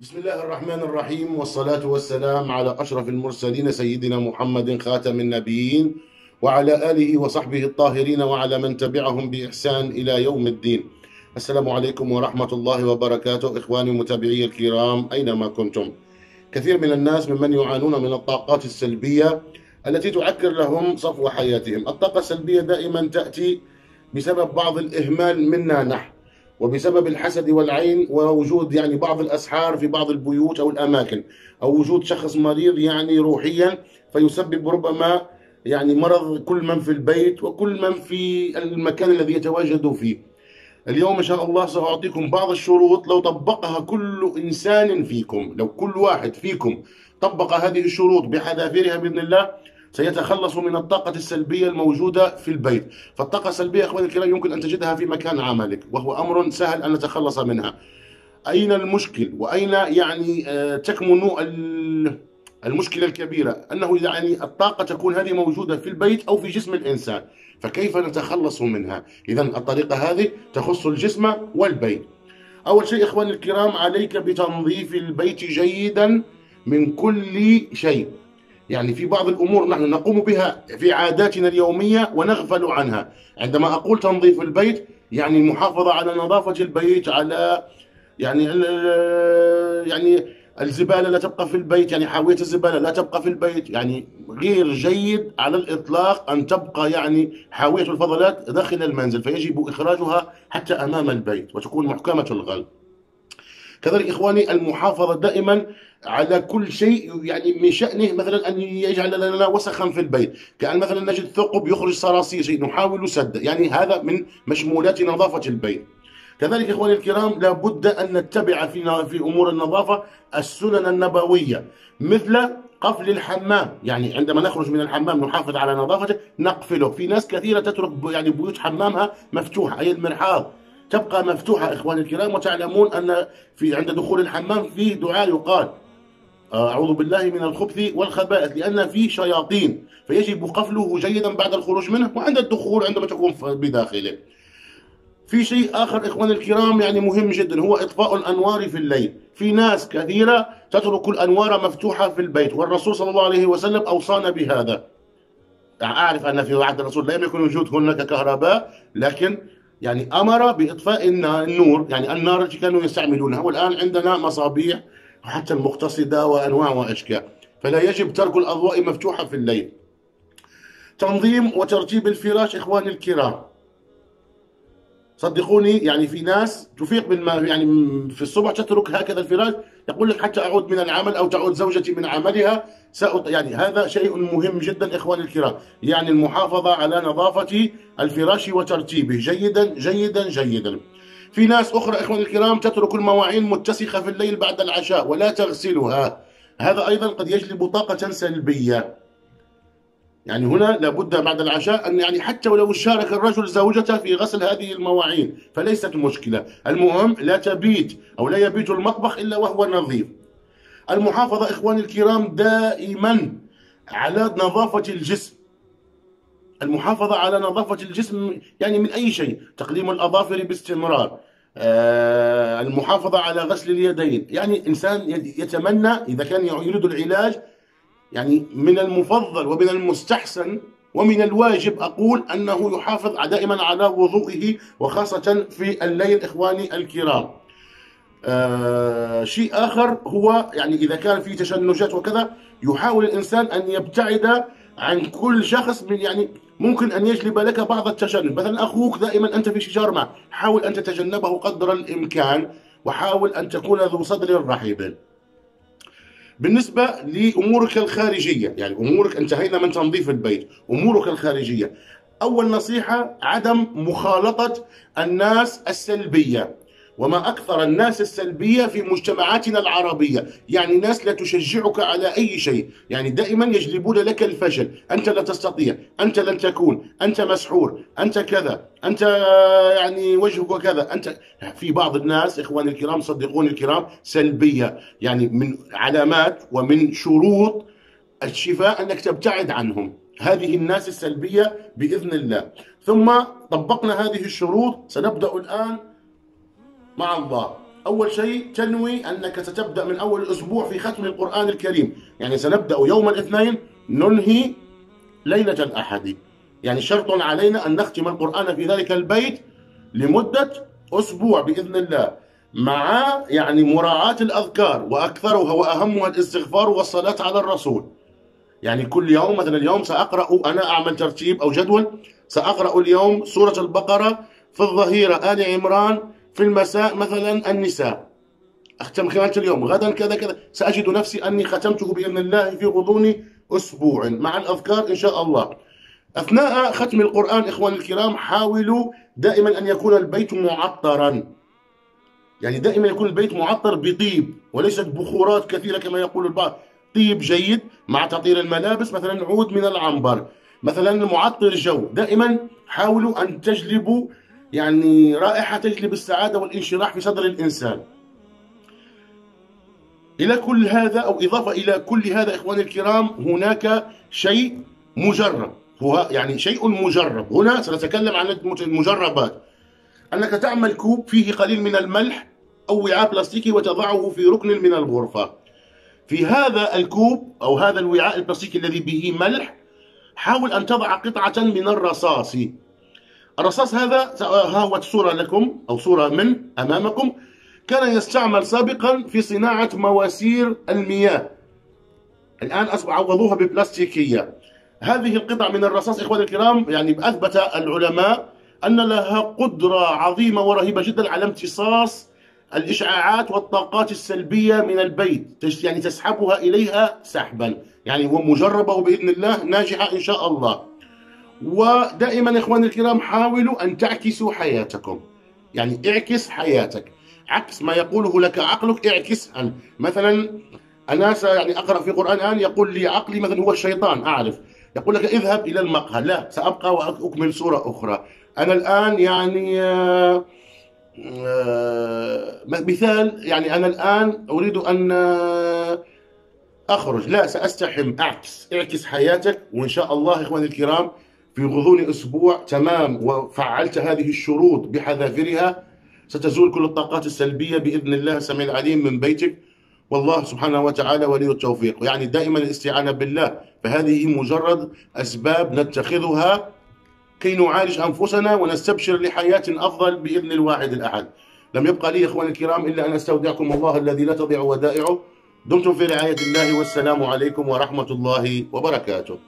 بسم الله الرحمن الرحيم والصلاة والسلام على أشرف المرسلين سيدنا محمد خاتم النبيين وعلى آله وصحبه الطاهرين وعلى من تبعهم بإحسان إلى يوم الدين السلام عليكم ورحمة الله وبركاته إخواني متابعي الكرام أينما كنتم كثير من الناس ممن يعانون من الطاقات السلبية التي تعكر لهم صفو حياتهم الطاقة السلبية دائما تأتي بسبب بعض الإهمال منا نحن وبسبب الحسد والعين ووجود يعني بعض الأسحار في بعض البيوت أو الأماكن أو وجود شخص مريض يعني روحيا فيسبب ربما يعني مرض كل من في البيت وكل من في المكان الذي يتواجد فيه. اليوم إن شاء الله سأعطيكم بعض الشروط لو طبقها كل إنسان فيكم لو كل واحد فيكم طبق هذه الشروط بحذافيرها بإذن الله سيتخلص من الطاقة السلبية الموجودة في البيت. فالطاقة السلبية أخواني الكرام يمكن أن تجدها في مكان عملك وهو أمر سهل أن نتخلص منها. أين المشكل؟ وأين يعني آه، تكمن المشكلة الكبيرة؟ أنه يعني الطاقة تكون هذه موجودة في البيت أو في جسم الإنسان. فكيف نتخلص منها؟ إذا الطريقة هذه تخص الجسم والبيت. أول شيء إخواني الكرام عليك بتنظيف البيت جيدا من كل شيء. يعني في بعض الأمور نحن نقوم بها في عاداتنا اليومية ونغفل عنها. عندما أقول تنظيف البيت يعني المحافظة على نظافة البيت على يعني يعني الزبالة لا تبقى في البيت يعني حاوية الزبالة لا تبقى في البيت يعني غير جيد على الإطلاق أن تبقى يعني حاوية الفضلات داخل المنزل فيجب إخراجها حتى أمام البيت وتكون محكمة الغلب. كذلك إخواني المحافظة دائما على كل شيء يعني من شأنه مثلا أن يجعل لنا وسخا في البيت. كأن مثلا نجد ثقب يخرج صراصير شيء نحاول سد. يعني هذا من مشمولات نظافة البيت. كذلك إخواني الكرام لابد أن نتبع في في أمور النظافة السنن النبوية. مثل قفل الحمام. يعني عندما نخرج من الحمام نحافظ على نظافته نقفله. في ناس كثيرة تترك يعني بيوت حمامها مفتوحة أي المرحاض. تبقى مفتوحة إخواني الكرام وتعلمون أن في عند دخول الحمام فيه دعاء يقال. أعوذ بالله من الخبث والخبائث لأن فيه شياطين فيجب قفله جيدا بعد الخروج منه وعند الدخول عندما تكون بداخله. في شيء آخر إخواني الكرام يعني مهم جدا هو إطفاء الأنوار في الليل. في ناس كثيرة تترك الأنوار مفتوحة في البيت والرسول صلى الله عليه وسلم أوصانا بهذا. أعرف أن في عهد الرسول لم يكن وجود هناك كهرباء لكن يعني أمر بإطفاء النور يعني النار التي كانوا يستعملونها. والآن عندنا مصابيح وحتى المقتصدة وأنواع وأشكال فلا يجب ترك الأضواء مفتوحة في الليل. تنظيم وترتيب الفراش إخواني الكرام. صدقوني يعني في ناس تفيق من ما يعني في الصبح تترك هكذا الفراش يقول لك حتى أعود من العمل أو تعود زوجتي من عملها سأط يعني هذا شيء مهم جدا إخواني الكرام. يعني المحافظة على نظافة الفراش وترتيبه. جيدا جيدا جيدا. في ناس أخرى إخواني الكرام تترك المواعين متسخة في الليل بعد العشاء ولا تغسلها. هذا أيضا قد يجلب طاقة سلبية. يعني هنا لابد بعد العشاء أن يعني حتى ولو شارك الرجل زوجته في غسل هذه المواعين فليست مشكلة. المهم لا تبيت أو لا يبيت المطبخ إلا وهو نظيف. المحافظة إخواني الكرام دائما على نظافة الجسم. المحافظة على نظافة الجسم يعني من أي شيء؟ تقليم الأظافر باستمرار. آه، المحافظة على غسل اليدين. يعني إنسان يتمنى إذا كان يريد العلاج يعني من المفضل ومن المستحسن ومن الواجب أقول أنه يحافظ دائما على وضوئه وخاصة في الليل إخواني الكرام. آه شيء آخر هو يعني إذا كان في تشنجات وكذا يحاول الإنسان أن يبتعد عن كل شخص من يعني ممكن أن يجلب لك بعض التشنج. مثلا أخوك دائما أنت في شجار معه حاول أن تتجنبه قدر الإمكان وحاول أن تكون ذو صدر رحيب. بالنسبة لأمورك الخارجية يعني أمورك انتهينا من تنظيف البيت أمورك الخارجية. أول نصيحة عدم مخالطة الناس السلبية. وما أكثر الناس السلبية في مجتمعاتنا العربية. يعني ناس لا تشجعك على أي شيء. يعني دائما يجلبون لك الفشل. أنت لا تستطيع. أنت لن تكون. أنت مسحور. أنت كذا. أنت يعني وجهك كذا. أنت في بعض الناس إخواني الكرام صدقوني الكرام سلبية. يعني من علامات ومن شروط الشفاء أنك تبتعد عنهم. هذه الناس السلبية بإذن الله. ثم طبقنا هذه الشروط. سنبدأ الآن مع الله. أول شيء تنوي أنك ستبدأ من أول أسبوع في ختم القرآن الكريم. يعني سنبدأ يوم الاثنين ننهي ليلة الأحد. يعني شرط علينا أن نختم القرآن في ذلك البيت لمدة أسبوع بإذن الله. مع يعني مراعاة الأذكار وأكثرها وأهمها الاستغفار والصلاة على الرسول. يعني كل يوم مثلا اليوم سأقرأ أنا أعمل ترتيب أو جدول سأقرأ اليوم سورة البقرة في الظهيرة آل عمران في المساء مثلا النساء. أختم خلال اليوم. غدا كذا كذا. سأجد نفسي أني ختمته بإذن الله في غضون أسبوع. مع الأذكار إن شاء الله. أثناء ختم القرآن إخوان الكرام حاولوا دائما أن يكون البيت معطرا. يعني دائما يكون البيت معطر بطيب وليست بخورات كثيرة كما يقول البعض. طيب جيد. مع تطير الملابس مثلا عود من العنبر. مثلا معطر جو دائما حاولوا أن تجلبوا يعني رائحة تجلب السعادة والانشراح في صدر الإنسان. إلى كل هذا أو إضافة إلى كل هذا إخواني الكرام هناك شيء مجرب. هو يعني شيء مجرب. هنا سنتكلم عن المجربات. أنك تعمل كوب فيه قليل من الملح أو وعاء بلاستيكي وتضعه في ركن من الغرفة. في هذا الكوب أو هذا الوعاء البلاستيكي الذي به ملح حاول أن تضع قطعة من الرصاص. الرصاص هذا ها هو صورة لكم أو صورة من أمامكم. كان يستعمل سابقا في صناعة مواسير المياه. الآن أصبح عوضوها ببلاستيكية. هذه القطع من الرصاص إخواني الكرام يعني أثبت العلماء أن لها قدرة عظيمة ورهيبة جدا على امتصاص الإشعاعات والطاقات السلبية من البيت يعني تسحبها إليها سحبا. يعني ومجربة وبإذن الله ناجحة إن شاء الله. ودائما إخواني الكرام حاولوا أن تعكسوا حياتكم. يعني اعكس حياتك. عكس ما يقوله لك عقلك اعكسها مثلا أنا يعني أقرأ في القرآن الآن يقول لي عقلي مثلا هو الشيطان أعرف. يقول لك اذهب إلى المقهى. لا سأبقى وأكمل سورة أخرى. أنا الآن يعني آه، آه، مثال يعني أنا الآن أريد أن آه، أخرج. لا سأستحم. أعكس. اعكس حياتك وإن شاء الله إخواني الكرام في غضون أسبوع تمام وفعلت هذه الشروط بحذافيرها ستزول كل الطاقات السلبية بإذن الله السميع العليم من بيتك. والله سبحانه وتعالى ولي التوفيق. يعني دائما الاستعانة بالله فهذه مجرد أسباب نتخذها كي نعالج أنفسنا ونستبشر لحياة أفضل بإذن الواحد الأحد. لم يبقى لي إخواني الكرام إلا أن أستودعكم الله الذي لا تضيع ودائعه. دمتم في رعاية الله والسلام عليكم ورحمة الله وبركاته.